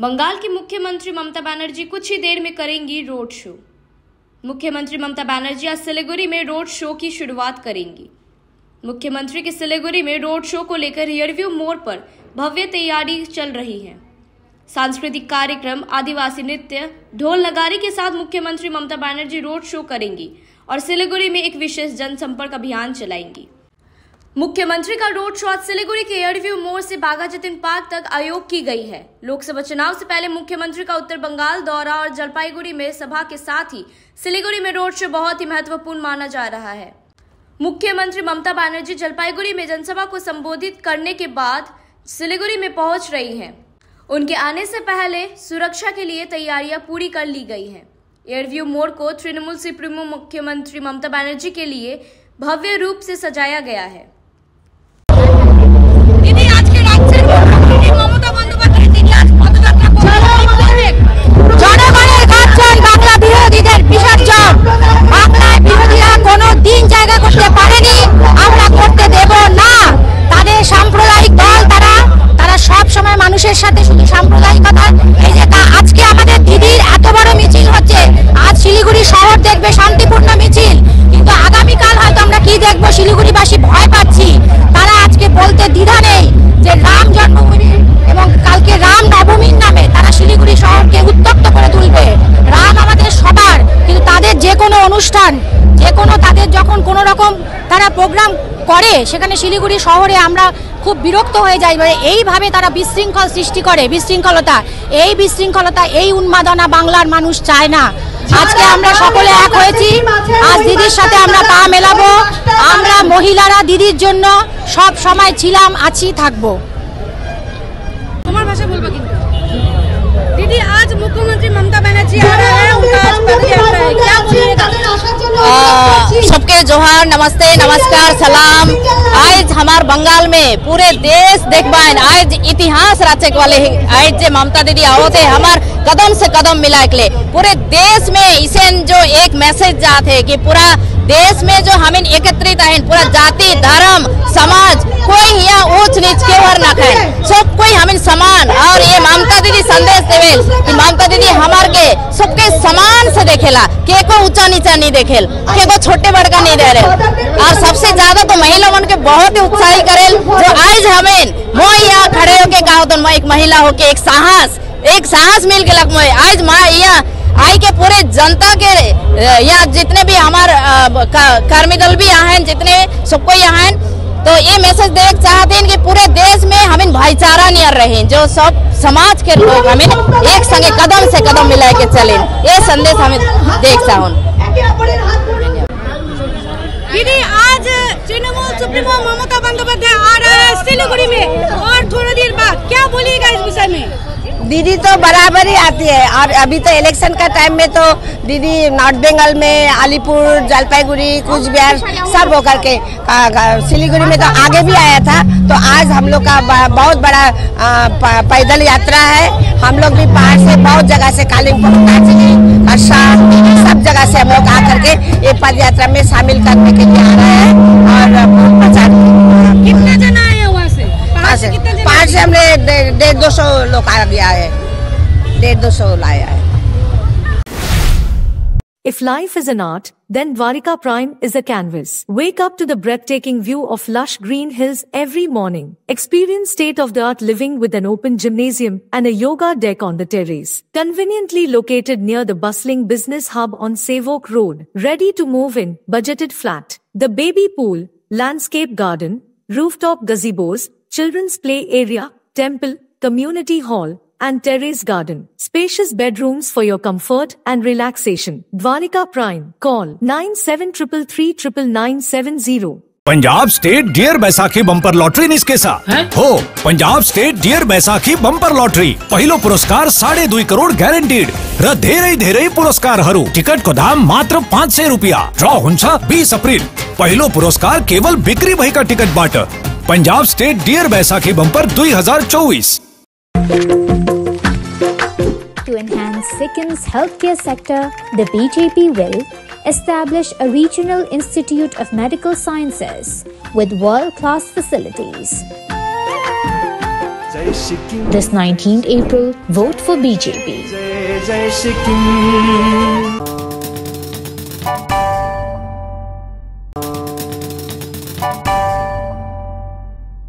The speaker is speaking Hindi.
बंगाल की मुख्यमंत्री ममता बनर्जी कुछ ही देर में करेंगी रोड शो। मुख्यमंत्री ममता बनर्जी आज सिलीगुड़ी में रोड शो की शुरुआत करेंगी। मुख्यमंत्री की सिलीगुड़ी में रोड शो को लेकर रियरव्यू मोड़ पर भव्य तैयारी चल रही है। सांस्कृतिक कार्यक्रम, आदिवासी नृत्य, ढोल नगारी के साथ मुख्यमंत्री ममता बनर्जी रोड शो करेंगी और सिलीगुड़ी में एक विशेष जनसंपर्क अभियान चलाएँगी। मुख्यमंत्री का रोड शो आज सिलीगुड़ी के एयरव्यू मोड़ से बागा जतिन पार्क तक आयोग की गई है। लोकसभा चुनाव से पहले मुख्यमंत्री का उत्तर बंगाल, दौरा और जलपाईगुड़ी में सभा के साथ ही सिलीगुड़ी में रोड शो बहुत ही महत्वपूर्ण माना जा रहा है। मुख्यमंत्री ममता बनर्जी जलपाईगुड़ी में जनसभा को संबोधित करने के बाद सिलीगुड़ी में पहुँच रही हैं। उनके आने से पहले सुरक्षा के लिए तैयारियाँ पूरी कर ली गई हैं। एयरव्यू मोड़ को तृणमूल सुप्रीमो मुख्यमंत्री ममता बनर्जी के लिए भव्य रूप से सजाया गया है। অনুষ্ঠান যে কোনো তাদের যখন কোনো রকম তারা প্রোগ্রাম করে সেখানে শিলিগুড়ি শহরে আমরা খুব বিরক্ত হয়ে যাই মানে এইভাবে তারা বিশৃঙ্খল সৃষ্টি করে বিশৃঙ্খলতা। এই বিশৃঙ্খলতা এই উন্মাদনা বাংলার মানুষ চায় না। আজকে আমরা সকলে এক হয়েছি। আজ দিদির সাথে আমরা পা মেলাবো। আমরা মহিলারা দিদির জন্য সব সময় ছিলাম আছি থাকব। তোমার ভাষা বলব কিন্তু। দিদি আজ মুখ্যমন্ত্রী মমতা ব্যানার্জি जोहार, नमस्ते, नमस्कार, सलाम। आज हमार बंगाल में पूरे देश देख पाएन आज इतिहास रचे वाले। आज जे ममता दीदी आवते हमार कदम से कदम मिला के लिए पूरे देश में इसे जो एक मैसेज जाते कि पूरा देश में जो हम इन एकत्रित हैं पूरा जाति, धर्म, समाज, कोई यहाँ ऊंच नीच के वर ना खाए। सब हम समान, और ये ममता दीदी संदेश देवेल कि ममता दीदी हमार के सबके समान से देखेला, के को ऊँचा नीचा नहीं देखेल, के को छोटे बड़का नहीं दे रहे। और सबसे ज़्यादा तो महिला मन के बहुत ही उत्साही करेल, जो आज हमें मैं यहाँ खड़े होके कहा तो एक महिला होके एक साहस एक साहस मिल लग मैं आज माँ यहाँ आई के पूरे जनता के यहाँ जितने भी हमार कर्मी दल भी यहाँ हैं जितने सबको यहाँ हैं तो ये मैसेज देख चाहते हैं कि पूरे देश में हम इन भाईचारा नियर रहे, जो सब समाज के लोग हमें एक संगे कदम से कदम मिला के चले। ये संदेश हमें देख चाहू। आज तृणमूल, सुप्रीमो, ममता बंदोपाध्याय आ रहा है सिलीगुड़ी में, और थोड़ी देर बाद, क्या में दीदी तो बराबर ही आती है। और अभी तो इलेक्शन का टाइम में तो दीदी नॉर्थ बंगाल में अलीपुर जलपाईगुड़ी कुछ बिहार सब होकर के सिलीगुड़ी में तो आगे भी आया था। तो आज हम लोग का बहुत बड़ा पैदल यात्रा है। हम लोग भी पहाड़ से, बहुत जगह से, कालिम्पोंग, दार्जिलिंग सब जगह से हम लोग आकर के ये पद यात्रा में शामिल करने के लिए आ रहे हैं। और से हमने डे- डेढ़ दो सौ लोग आ गया है डेढ़ दो सौ लाया है If life is an art, then Dwarika Prime is a canvas. Wake up to the breathtaking view of lush green hills every morning. Experience state-of-the-art living with an open gymnasium and a yoga deck on the terrace. Conveniently located near the bustling business hub on Savok Road. Ready to move in, budgeted flat. The baby pool, landscape garden, rooftop gazebos, children's play area, temple, community hall, and terrace garden. Spacious bedrooms for your comfort and relaxation. Dwarika Prime. Call 9733399970. Punjab state dear Baisakhi bumper lottery निस्के साथ हो Punjab state dear Baisakhi bumper lottery पहिलो पुरस्कार साढे दुई करोड ग्यारेन्टिड र धेरै धेरै पुरस्कारहरू टिकटको दाम मात्र पाँच सय रुपियाँ ड्र हुन्छ बिस अप्रिल पहिलो पुरस्कार केवल बिक्री भएका टिकटबाट Punjab state dear Baisakhi bumper दुई हज़ार चौबिस To enhance Sikkim's healthcare sector, the BJP will establish a regional institute of medical sciences with world class facilities. This 19th April, vote for BJP.